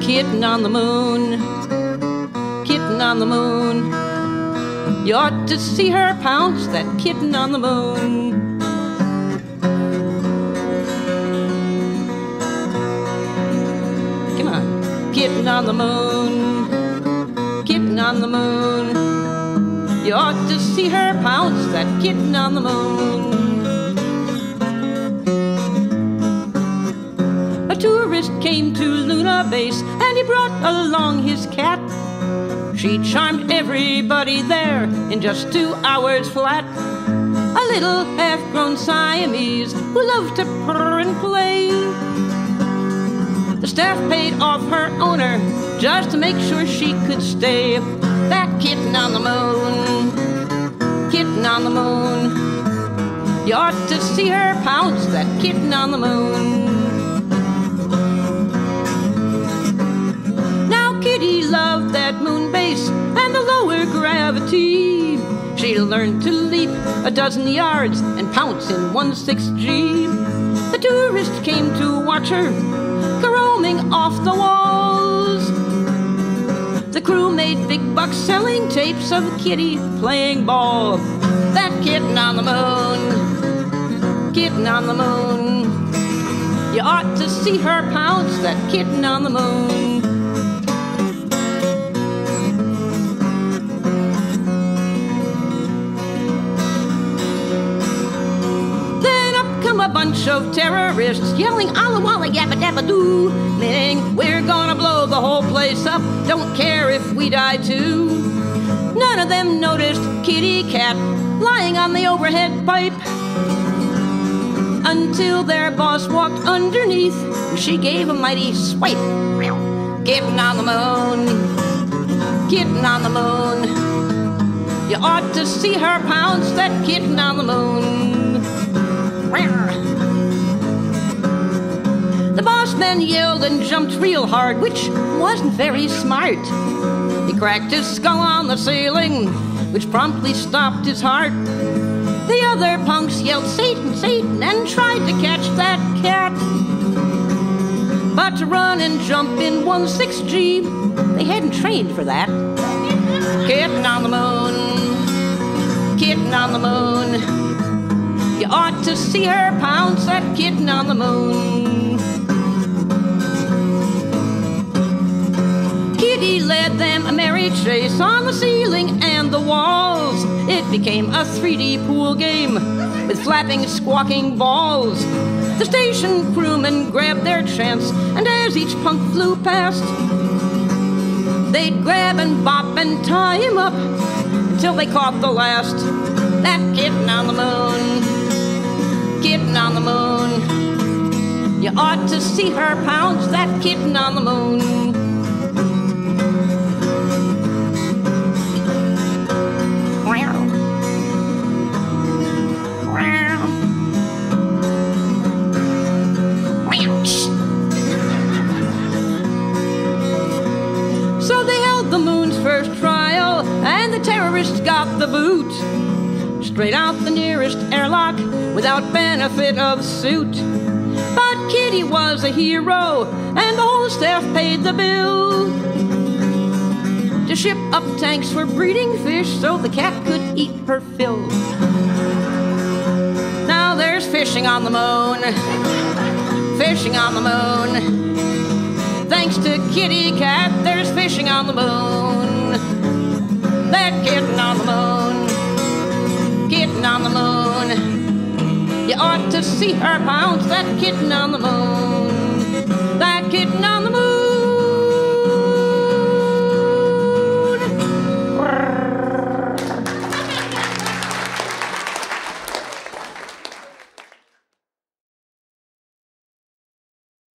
Kitten on the moon, kitten on the moon. You ought to see her pounce, that kitten on the moon. Come on, kitten on the moon, kitten on the moon. You ought to see her pounce, that kitten on the moon. Luna and he brought along his cat. She charmed everybody there in just two hours flat. A little half grown Siamese who loved to purr and play. The staff paid off her owner just to make sure she could stay. That kitten on the moon, kitten on the moon. You ought to see her pounce, that kitten on the moon. She learned to leap a dozen yards and pounce in one six G. The tourist came to watch her roaming off the walls. The crew made big bucks selling tapes of Kitty playing ball. That kitten on the moon, kitten on the moon. You ought to see her pounce, that kitten on the moon. A bunch of terrorists yelling Alla Walla Yappa Dabba Doo, meaning we're gonna blow the whole place up, don't care if we die too. None of them noticed Kitty Cat lying on the overhead pipe until their boss walked underneath. She gave a mighty swipe. Getting on the moon, getting on the moon. You ought to see her pounce that kitten on the moon. The boss man yelled and jumped real hard, which wasn't very smart. He cracked his skull on the ceiling, which promptly stopped his heart. The other punks yelled Satan, Satan, and tried to catch that cat. But to run and jump in 1-6G, they hadn't trained for that. Kitten on the moon, kitten on the moon. To see her pounce that kitten on the moon. Kitty led them a merry chase on the ceiling and the walls. It became a 3D pool game with flapping, squawking balls. The station crewmen grabbed their chance, and as each punk flew past, they'd grab and bop and tie him up until they caught the last. That kitten on the moon, kitten on the moon. You ought to see her pounce that kitten on the moon. So they held the moon's first trial, and the terrorists got the boot. Straight out the nearest airlock without benefit of suit. But Kitty was a hero, and the whole staff paid the bill. To ship up tanks for breeding fish so the cat could eat her fill. Now there's fishing on the moon, fishing on the moon. Thanks to Kitty Cat, there's fishing on the moon. Ought to see her pounce, that kitten on the moon. That kitten